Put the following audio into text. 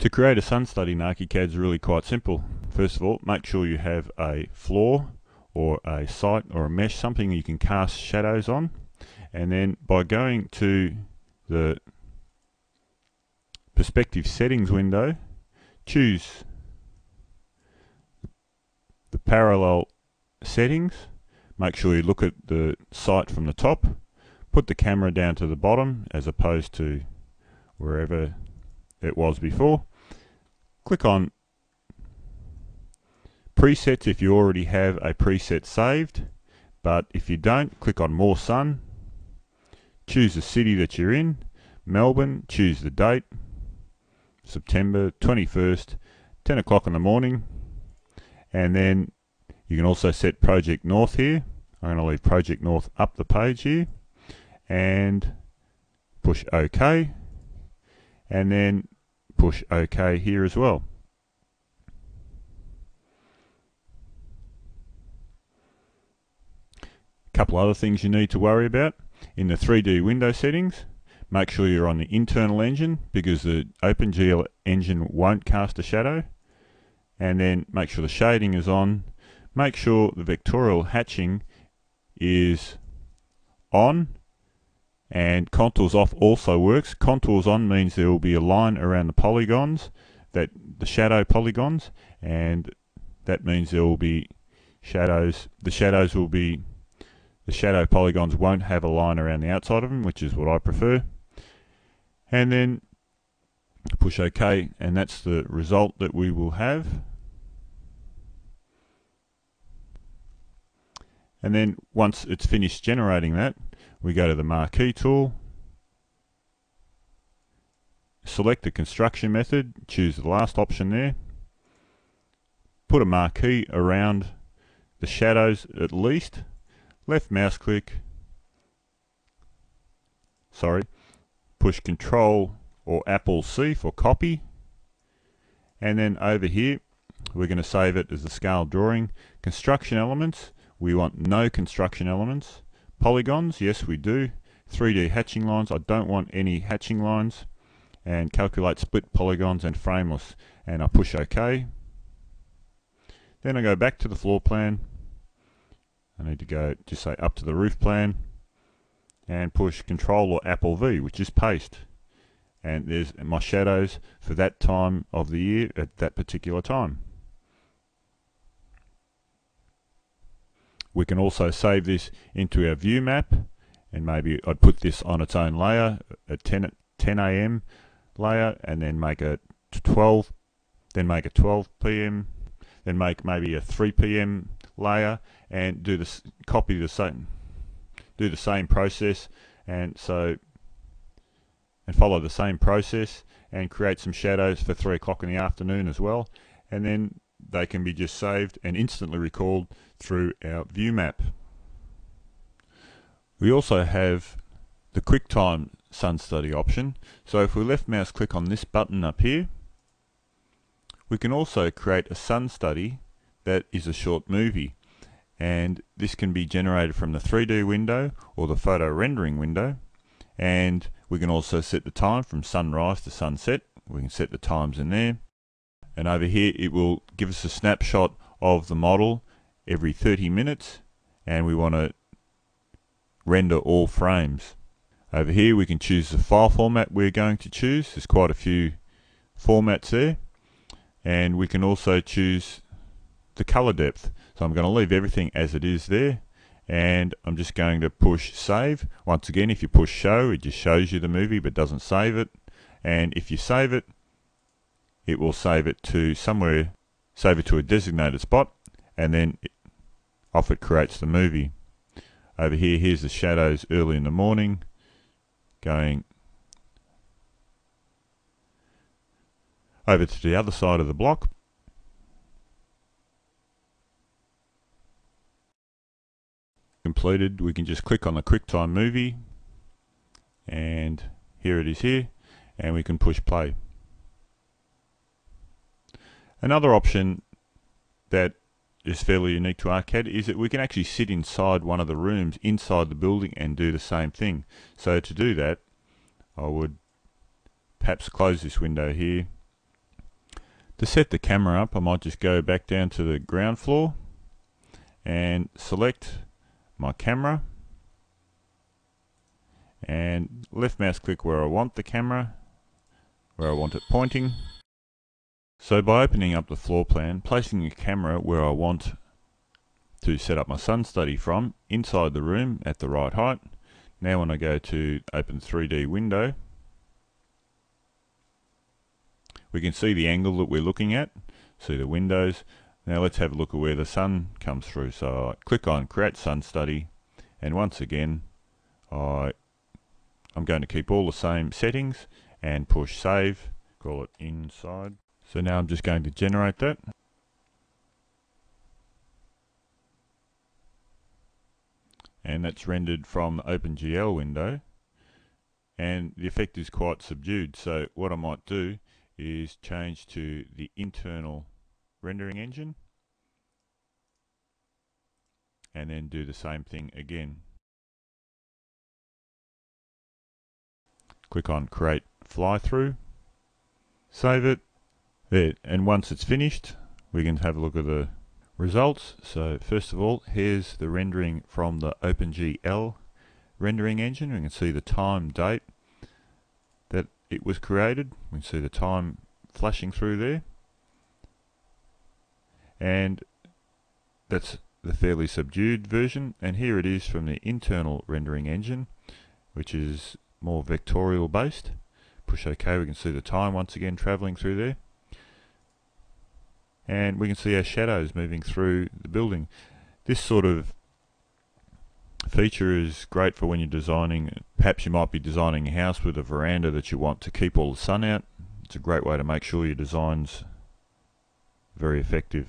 To create a sun study in Archicad is really quite simple. First of all, make sure you have a floor or a site or a mesh, something you can cast shadows on. And then by going to the perspective settings window, choose the parallel settings. Make sure you look at the site from the top. Put the camera down to the bottom as opposed to wherever it was before click on presets if you already have a preset saved but if you don't click on more sun. Choose the city that you're in Melbourne choose the date September 21st 10 o'clock in the morning. And then you can also set project north here. I'm going to leave project north up the page here and push OK. And then push OK here as well. A couple other things you need to worry about. In the 3D window settings, make sure you're on the internal engine because the OpenGL engine won't cast a shadow. And then make sure the shading is on. Make sure the vectorial hatching is on and contours off also works. Contours on means there will be a line around the polygons, that the shadow polygons, and that means there will be shadows. The shadows will be, the shadow polygons won't have a line around the outside of them, which is what I prefer. And then push OK, and that's the result that we will have. And then once it's finished generating that, we go to the marquee tool, select the construction method, choose the last option there, put a marquee around the shadows at least, left mouse click, sorry, push control or Apple C for copy, and then over here we're going to save it as a scale drawing. Construction elements, we want no construction elements. Polygons, yes we do. 3D hatching lines, I don't want any hatching lines. And calculate split polygons and frameless. And I push OK. Then I go back to the floor plan. I need to go just say up to the roof plan. And push Control or Apple V, which is paste. And there's my shadows for that time of the year at that particular time. We can also save this into our view map and maybe I'd put this on its own layer, a 10, 10 a.m. layer and then make a 12, then make a 12 p.m., then make maybe a 3 p.m. layer and do this, copy the same, do the same process and so, and follow the same process and create some shadows for 3 o'clock in the afternoon as well and then they can be just saved and instantly recalled through our view map. We also have the QuickTime Sun Study option. So if we left mouse click on this button up here, we can also create a sun study that is a short movie. And this can be generated from the 3D window or the photo rendering window. And we can also set the time from sunrise to sunset. We can set the times in there and over here it will give us a snapshot of the model every 30 minutes and we want to render all frames. Over here we can choose the file format we're going to choose. There's quite a few formats there and we can also choose the color depth. So I'm going to leave everything as it is there and I'm just going to push save. Once again if you push show it just shows you the movie but doesn't save it and if you save it it will save it to somewhere, save it to a designated spot, and then off it creates the movie. Over here, here's the shadows early in the morning, going over to the other side of the block. Completed, we can just click on the QuickTime movie, and here it is here, and we can push play. Another option that is fairly unique to Archicad is that we can actually sit inside one of the rooms inside the building and do the same thing. So to do that, I would perhaps close this window here To set the camera up I might just go back down to the ground floor and select my camera and left mouse click where I want the camera, where I want it pointing. So by opening up the floor plan, placing the camera where I want to set up my sun study from, inside the room at the right height. Now when I go to open 3D window, we can see the angle that we're looking at, see the windows. Now let's have a look at where the sun comes through. So I click on create sun study and once again I, I'm going to keep all the same settings and push save, call it inside. So now I'm just going to generate that. And that's rendered from OpenGL window. And the effect is quite subdued. So what I might do is change to the internal rendering engine and then do the same thing again. Click on create fly through, save it, there, and once it's finished we can have a look at the results. So first of all here's the rendering from the OpenGL rendering engine. We can see the time date that it was created. We can see the time flashing through there. And that's the fairly subdued version. And here it is from the internal rendering engine, which is more vectorial based. Push OK, we can see the time once again traveling through there. And we can see our shadows moving through the building. This sort of feature is great for when you're designing, perhaps you might be designing a house with a veranda that you want to keep all the sun out. It's a great way to make sure your design's very effective.